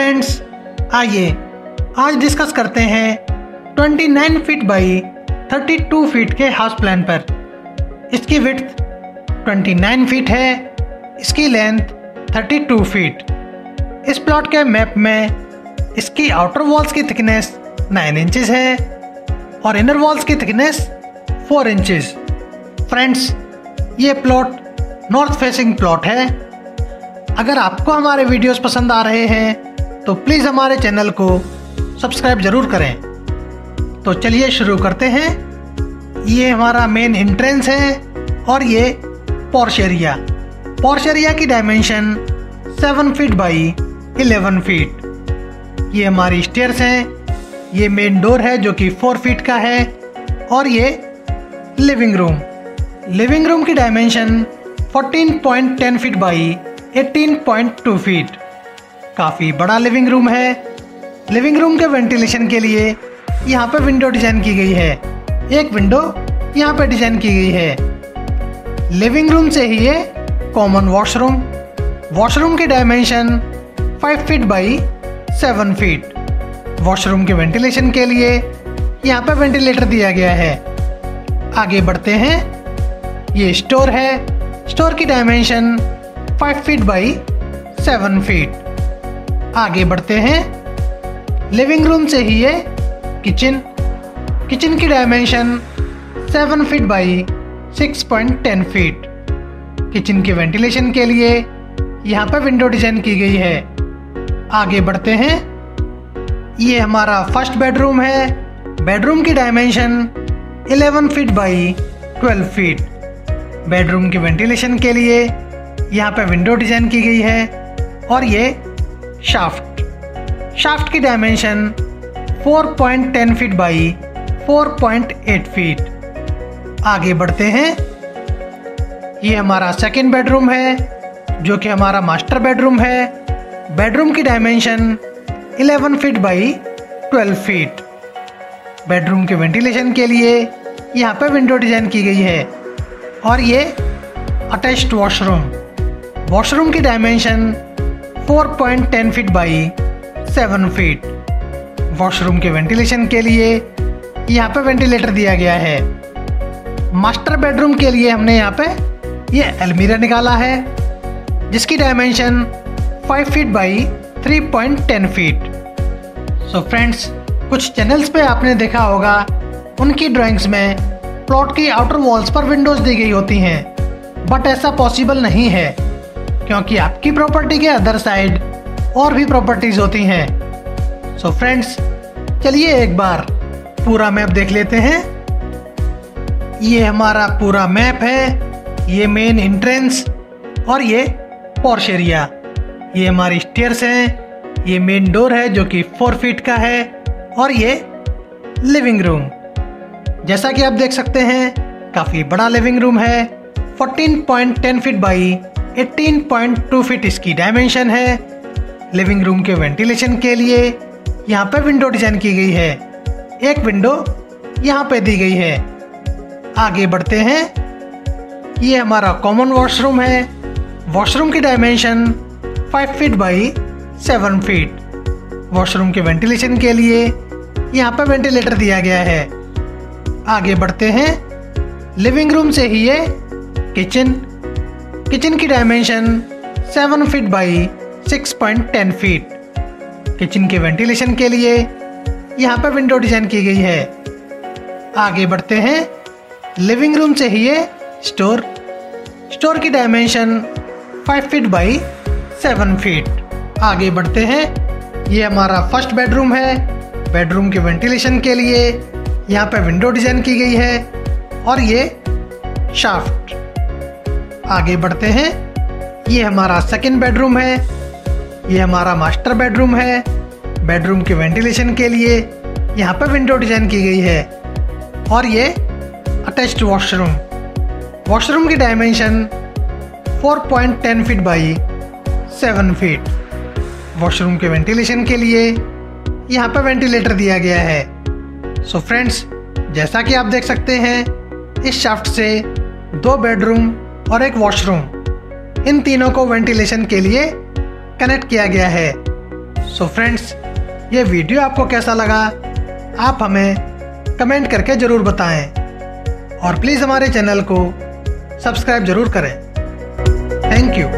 आइए, आज डिस्कस करते हैं 29 फीट बाई 32 फीट के हाउस प्लान पर। इसकी विड्थ 29 फीट है, इसकी लेंथ 32 फीट इस प्लॉट के मैप में इसकी आउटर वॉल्स की थिकनेस 9 इंचेस है और इनर वॉल्स की थिकनेस 4 इंचेस फ्रेंड्स ये प्लॉट नॉर्थ फेसिंग प्लॉट है। अगर आपको हमारे वीडियोस पसंद आ रहे हैं तो प्लीज़ हमारे चैनल को सब्सक्राइब ज़रूर करें। तो चलिए शुरू करते हैं। ये हमारा मेन एंट्रेंस है और ये पॉर्श एरिया एरिया की dimension seven feet by eleven feet ये हमारी स्टेयर्स हैं। ये मेन डोर है जो कि फोर फीट का है और ये लिविंग रूम लिविंग रूम की डायमेंशन 14.10 फीट बाई 18.2 फीट काफ़ी बड़ा लिविंग रूम है। लिविंग रूम के वेंटिलेशन के लिए यहाँ पे विंडो डिज़ाइन की गई है। एक विंडो यहाँ पे डिज़ाइन की गई है। लिविंग रूम से ही है कॉमन वॉशरूम वॉशरूम की dimension 5 feet by 7 feet washroom के वेंटिलेशन के लिए यहाँ पे वेंटिलेटर दिया गया है। आगे बढ़ते हैं। ये स्टोर है। स्टोर की डायमेंशन 5 फीट बाई 7 फीट आगे बढ़ते हैं। लिविंग रूम से ही है किचन किचन की dimension 7 feet by 6.10 feet kitchen के वेंटिलेशन के लिए यहाँ पर विंडो डिज़ाइन की गई है। आगे बढ़ते हैं। ये हमारा फ़र्स्ट बेडरूम है। बेडरूम की dimension 11 feet by 12 feet bedroom के वेंटिलेशन के लिए यहाँ पर विंडो डिज़ाइन की गई है। और ये शाफ्ट शाफ्ट की डायमेंशन 4.10 फीट बाई 4.8 फीट आगे बढ़ते हैं। ये हमारा सेकेंड बेडरूम है, जो कि हमारा मास्टर बेडरूम है। बेडरूम की dimension 11 feet by 12 feet bedroom के वेंटिलेशन के लिए यहाँ पे विंडो डिज़ाइन की गई है। और ये अटैच्ड वॉशरूम वॉशरूम की dimension 4.10 feet by 7 feet. Washroom के वेंटिलेशन के लिए यहाँ पे वेंटिलेटर दिया गया है। मास्टर बेडरूम के लिए हमने यहाँ पे ये अलमीरा निकाला है, जिसकी dimension 5 feet by 3.10 feet so friends कुछ चैनल्स पे आपने देखा होगा, उनकी ड्राइंग्स में प्लॉट की आउटर वॉल्स पर विंडोज़ दी गई होती हैं बट ऐसा पॉसिबल नहीं है। क्योंकि आपकी प्रॉपर्टी के अदर साइड और भी प्रॉपर्टीज़ होती हैं। सो फ्रेंड्स चलिए एक बार पूरा मैप देख लेते हैं। ये हमारा पूरा मैप है, ये मेन एंट्रेंस और ये पॉर्श एरिया ये हमारी स्टेयर्स हैं, ये मेन डोर है जो कि फोर फीट का है और ये लिविंग रूम जैसा कि आप देख सकते हैं, काफ़ी बड़ा लिविंग रूम है 14.10 फीट बाई 18.2 फीट इसकी डायमेंशन है। लिविंग रूम के वेंटिलेशन के लिए यहाँ पे विंडो डिज़ाइन की गई है। एक विंडो यहाँ पे दी गई है। आगे बढ़ते हैं। ये हमारा कॉमन वॉशरूम है। वॉशरूम की dimension 5 feet by 7 feet washroom के वेंटिलेशन के लिए यहाँ पे वेंटिलेटर दिया गया है। आगे बढ़ते हैं। लिविंग रूम से ही ये किचन किचन की dimension seven feet by six point ten feet. Kitchen के वेंटिलेशन के लिए यहाँ पर विंडो डिज़ाइन की गई है। आगे बढ़ते हैं। लिविंग रूम से ही है स्टोर। स्टोर की dimension five feet by seven feet. आगे बढ़ते हैं। ये हमारा फ़र्स्ट बेडरूम है। बेडरूम के वेंटिलेशन के लिए यहाँ पर विंडो डिज़ाइन की गई है और ये शाफ्ट। आगे बढ़ते हैं। ये हमारा सेकेंड बेडरूम है। ये हमारा मास्टर बेडरूम है। बेडरूम के वेंटिलेशन के लिए यहाँ पर विंडो डिज़ाइन की गई है। और ये अटैच्ड वॉशरूम वॉशरूम की dimension 4.10 feet by 7 feet washroom के वेंटिलेशन के लिए यहाँ पर वेंटिलेटर दिया गया है। सो so फ्रेंड्स जैसा कि आप देख सकते हैं, इस शाफ्ट से दो बेडरूम और एक वॉशरूम इन तीनों को वेंटिलेशन के लिए कनेक्ट किया गया है. सो so फ्रेंड्स ये वीडियो आपको कैसा लगा? आप हमें कमेंट करके ज़रूर बताएँ. और प्लीज़ हमारे चैनल को सब्सक्राइब ज़रूर करें. Thank you